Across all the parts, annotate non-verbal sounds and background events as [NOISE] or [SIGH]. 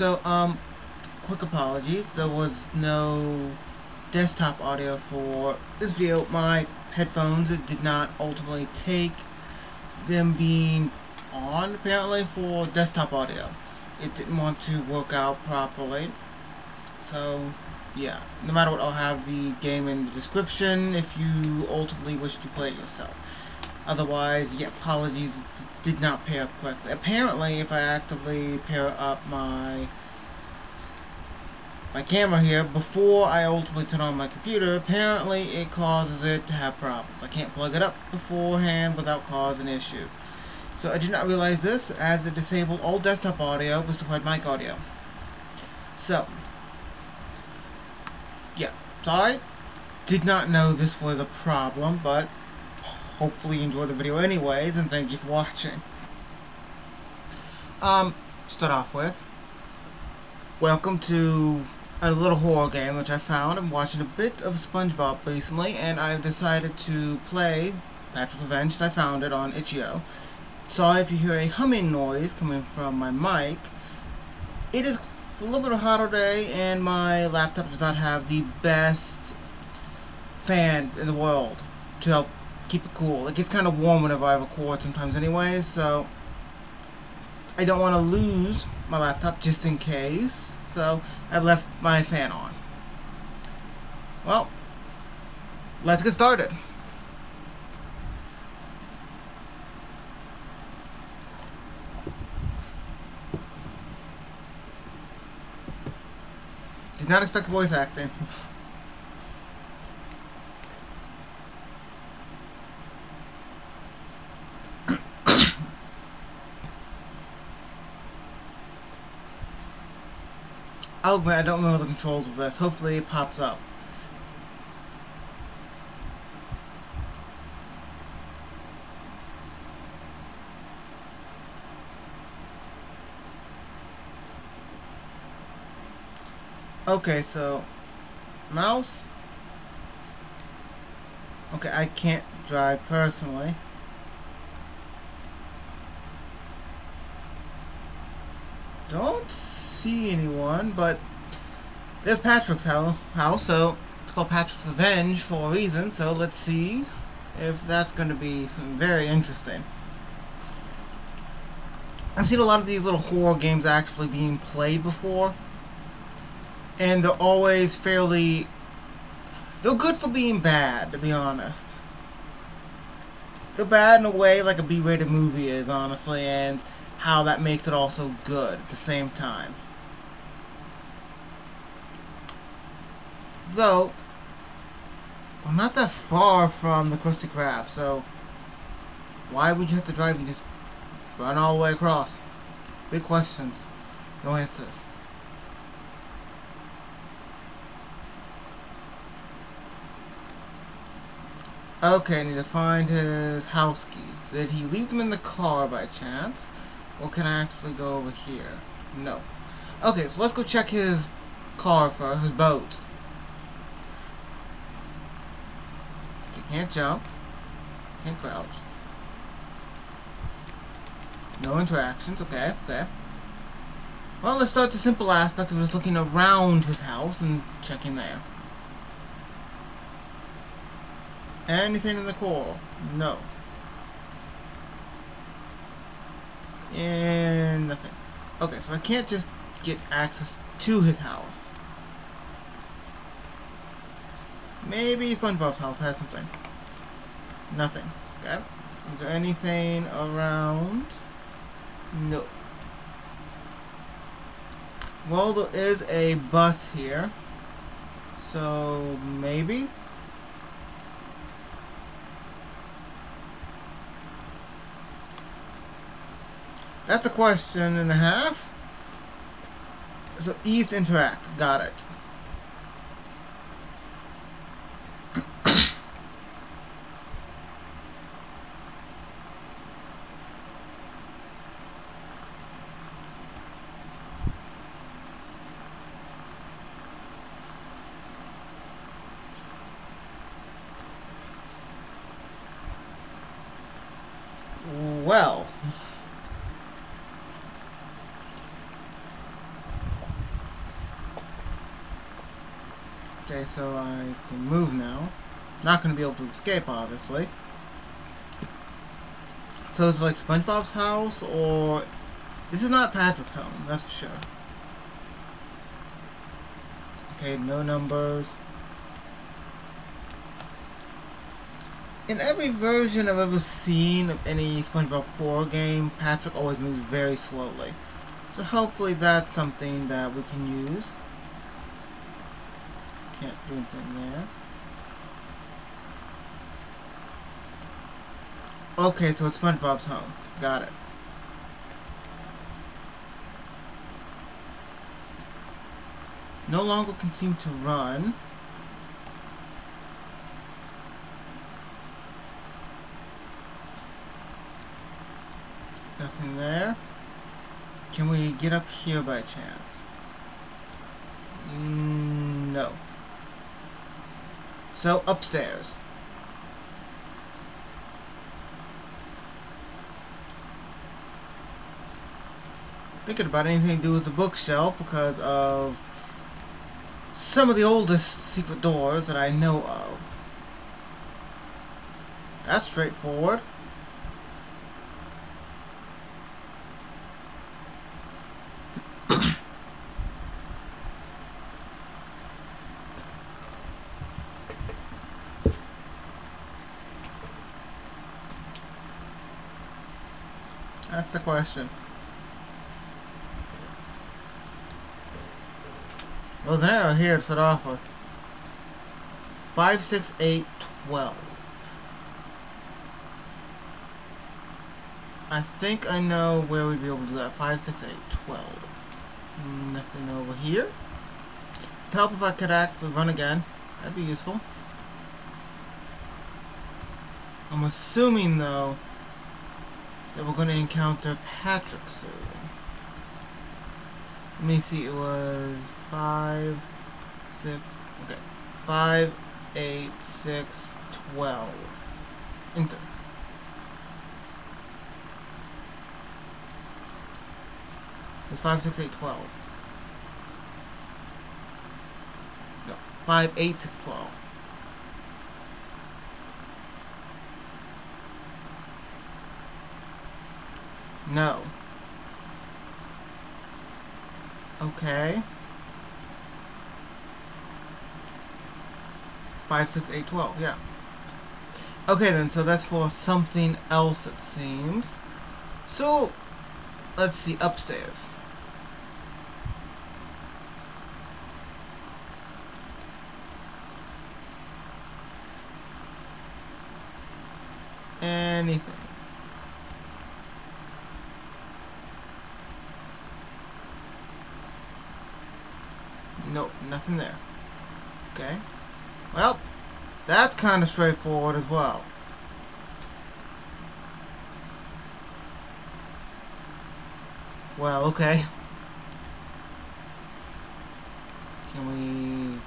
So, um, quick apologies. There was no desktop audio for this video. My headphones did not ultimately take them being on, apparently, for desktop audio. It didn't want to work out properly. So, yeah. No matter what, I'll have the game in the description if you ultimately wish to play it yourself. Otherwise, yeah, apologies, did not pair up correctly. Apparently, if I actively pair up my my camera here before I ultimately turn on my computer, apparently it causes it to have problems. I can't plug it up beforehand without causing issues. So I did not realize this as it disabled all desktop audio but still had mic audio. So, yeah, sorry. Did not know this was a problem, but hopefully you enjoyed the video anyways, and thank you for watching. Um, start off with, welcome to a little horror game which I found. I'm watching a bit of SpongeBob recently, and I've decided to play Natural Revenge. I found it on itch.io. Sorry if you hear a humming noise coming from my mic. It is a little bit of a hotter day, and my laptop does not have the best fan in the world to help keep it cool. It gets kind of warm whenever I record sometimes anyways, so I don't want to lose my laptop just in case, so I left my fan on. Well, let's get started. Did not expect voice acting. [LAUGHS] Oh man, I don't remember the controls of this. Hopefully it pops up. Okay, so mouse. Okay, I can't drive personally. Don't see anyone, but there's Patrick's house, so it's called Patrick's Revenge for a reason, so let's see if that's going to be something very interesting. I've seen a lot of these little horror games actually being played before, and they're always fairly... They're good for being bad, to be honest. They're bad in a way like a B-rated movie is, honestly, and how that makes it also good at the same time. Though, I'm not that far from the Krusty Krab, so why would you have to drive and just run all the way across? Big questions, no answers. Okay, I need to find his house keys. Did he leave them in the car by chance? Or can I actually go over here? No. Okay, so let's go check his car for his boat. Can't jump. Can't crouch. No interactions. Okay, okay. Well, let's start the simple aspect of just looking around his house and checking there. Anything in the coral? No. And nothing. Okay, so I can't just get access to his house. Maybe SpongeBob's house has something. Nothing. Okay. Is there anything around? No. Well, there is a bus here. So, maybe? That's a question and a half. So East Interact. Got it. well. Okay, so I can move now. Not going to be able to escape, obviously. So it's like SpongeBob's house, or... This is not Patrick's home, that's for sure. Okay, no numbers. In every version I've ever seen of any SpongeBob horror game, Patrick always moves very slowly. So hopefully that's something that we can use. Can't do anything there. Okay, so it's SpongeBob's home. Got it. No longer can seem to run. Nothing there. Can we get up here by chance? Mm, no. So, upstairs. Thinking about anything to do with the bookshelf because of some of the oldest secret doors that I know of. That's straightforward. That's the question. Well, arrow here to start off with. 5, 6, 8, 12. I think I know where we'd be able to do that. 5, 6, 8, 12. Nothing over here. Help if I could act. actually run again. That'd be useful. I'm assuming, though, that we're going to encounter Patrick soon. Let me see, it was five, six, okay, five, eight, six, twelve. Enter. It's five, six, eight, twelve. No, five, eight, six, twelve. No. Okay. Five, six, eight, twelve. Yeah. Okay then, so that's for something else it seems. So, let's see, upstairs. Anything. Nope, nothing there. Okay. Well, that's kind of straightforward as well. Well, okay. Can we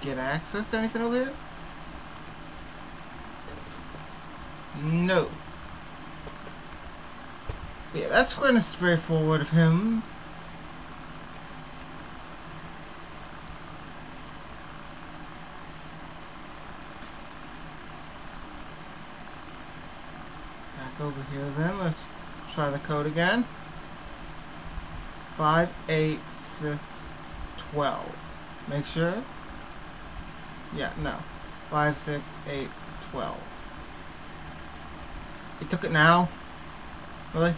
get access to anything over here? No. Yeah, that's kind of straightforward of him. Over here then. Let's try the code again. 5, 8, 6, 12. Make sure. Yeah, no. 5, 6, 8, 12. It took it now? Really?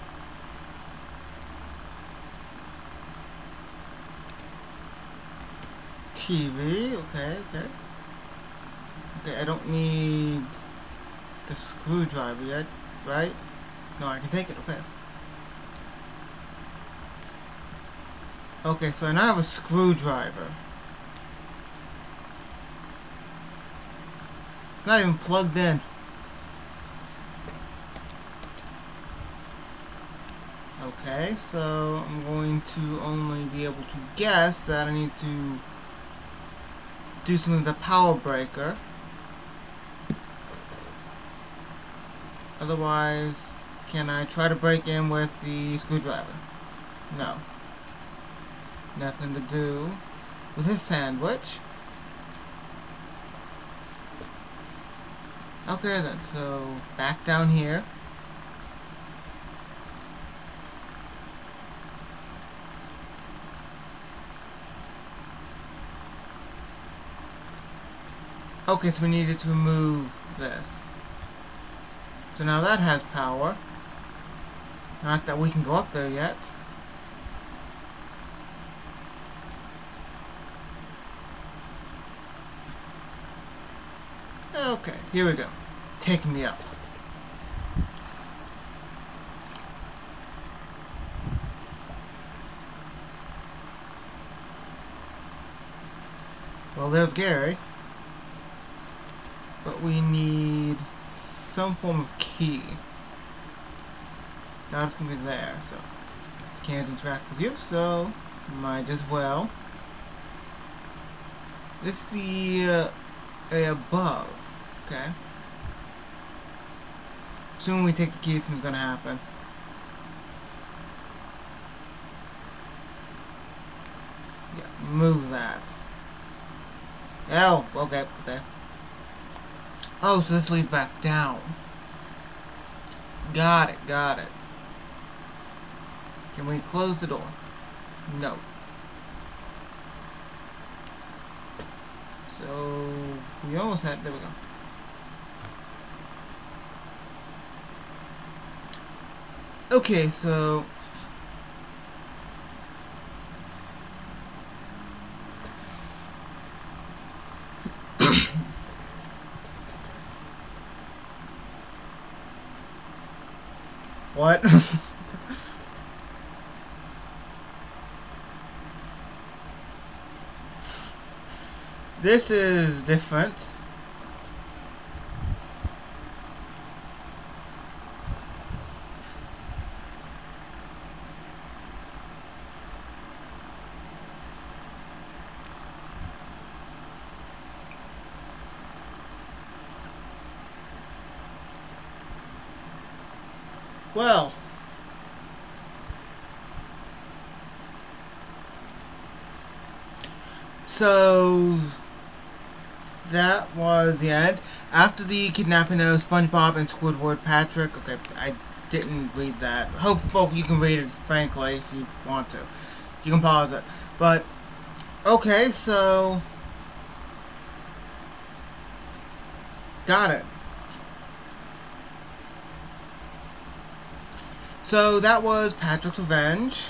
TV, okay, okay. Okay, I don't need the screwdriver yet right? No, I can take it, okay. Okay, so I now have a screwdriver. It's not even plugged in. Okay, so I'm going to only be able to guess that I need to do something with the power breaker. Otherwise, can I try to break in with the screwdriver? No. Nothing to do with his sandwich. Okay then, so back down here. Okay, so we needed to move this. So now that has power. Not that we can go up there yet. Okay, here we go. Take me up. Well, there's Gary. But we need some form of key. That's gonna be there, so can't interact with you, so might as well. This is the uh, above, okay? Soon we take the key, something's gonna happen. Yeah, move that. Oh, okay, okay. Oh, so this leads back down. Got it, got it. Can we close the door? No. So, we almost had, there we go. Okay, so... what? [LAUGHS] this is different. Well. So that was the end. After the kidnapping of SpongeBob and Squidward, Patrick. Okay, I didn't read that. Hopefully, you can read it. Frankly, if you want to, you can pause it. But okay, so got it. So that was Patrick's Revenge.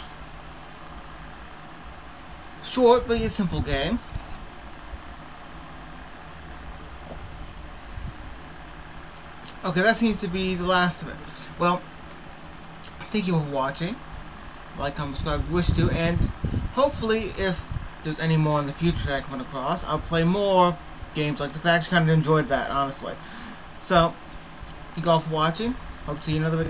Short but a simple game. Okay, that seems to be the last of it. Well, thank you for watching. Like, comment, subscribe if you wish to, and hopefully if there's any more in the future that I come across, I'll play more games like this. I actually kind of enjoyed that, honestly. So, thank you all for watching. Hope to see you in another video.